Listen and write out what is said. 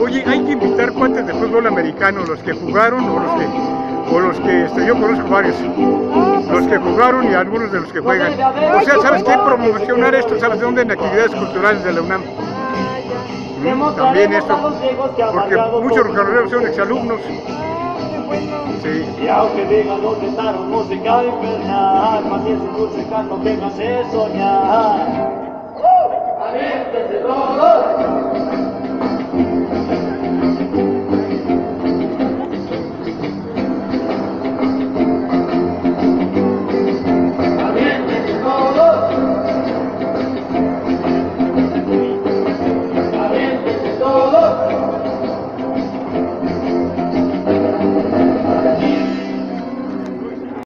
Oye, hay que invitar cuates de fútbol americano, los que jugaron o los que, o los que este, yo conozco varios, los que jugaron y algunos de los que juegan. O sea, ¿sabes qué? Promocionar esto, ¿sabes de dónde? En actividades culturales de la UNAM. También esto, porque muchos carreros son exalumnos. Sí. Y aunque digan los guitarros música infernal, paciencia y música no tengas de soñar.